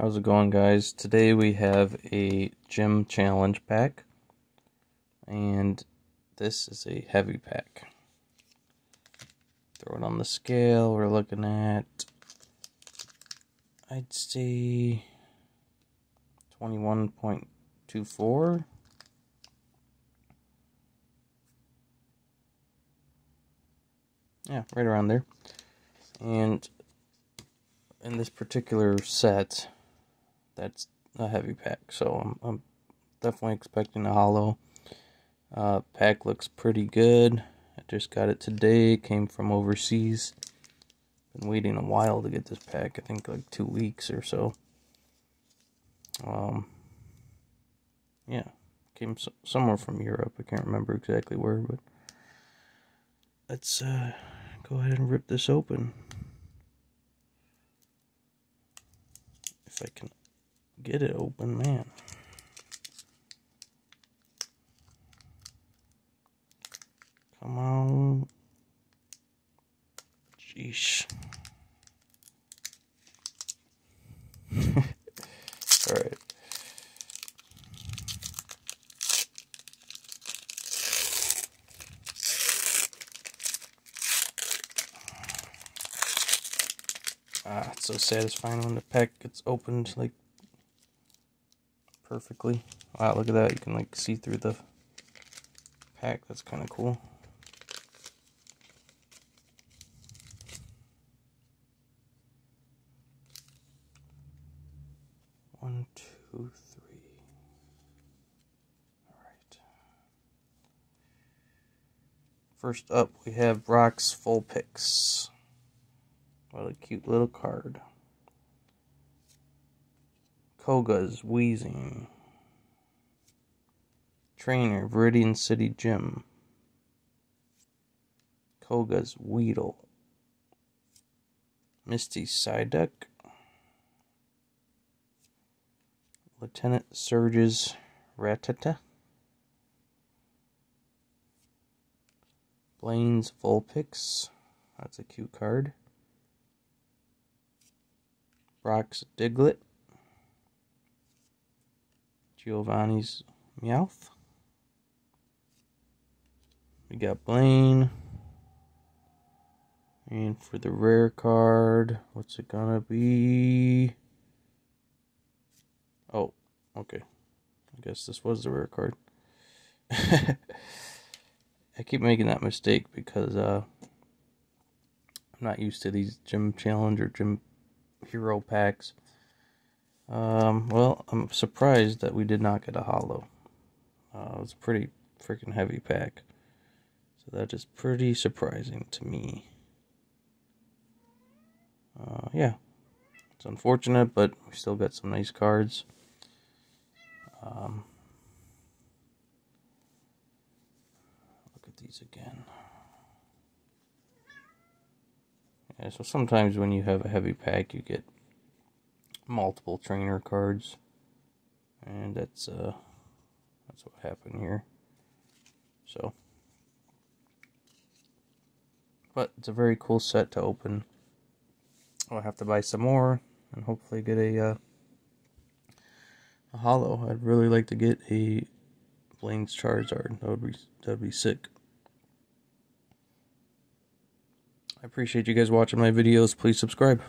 How's it going, guys? Today we have a gym challenge pack, and this is a heavy pack. Throw it on the scale. We're looking at, I'd say, 21.24. Yeah, right around there. And in this particular set, that's a heavy pack. So I'm, I'm definitely expecting a holo. Uh, pack looks pretty good. I just got it today. Came from overseas. Been waiting a while to get this pack. I think like two weeks or so. Um, yeah, came so somewhere from Europe. I can't remember exactly where, but let's uh, go ahead and rip this open. If I can get it open, man. Come on. Jeez. All right. Ah, it's so satisfying when the pack gets opened like perfectly. Wow, look at that. You can like see through the pack. That's kind of cool. One, two, three. All right. First up, we have Brock's Picks. What a cute little card. Koga's Wheezing. Trainer, Viridian City Gym. Koga's Weedle. Misty Psyduck. Lieutenant Surge's Rattata. Blaine's Vulpix. That's a cute card. Brock's Diglett. Giovanni's Meowth. We got Blaine. And for the rare card, what's it gonna be? Oh, okay. I guess this was the rare card. I keep making that mistake because uh, I'm not used to these gym challenge or gym hero packs. Um, well, I'm surprised that we did not get a holo. Uh, it was a pretty freaking heavy pack. So that is pretty surprising to me. Uh, yeah. It's unfortunate, but we still got some nice cards. Um, look at these again. Yeah, so sometimes when you have a heavy pack, you get multiple trainer cards. And that's uh that's what happened here. So but it's a very cool set to open. I'll have to buy some more and hopefully get a uh, a holo. I'd really like to get a Blaine's Charizard. That would be that would be sick. I appreciate you guys watching my videos. Please subscribe.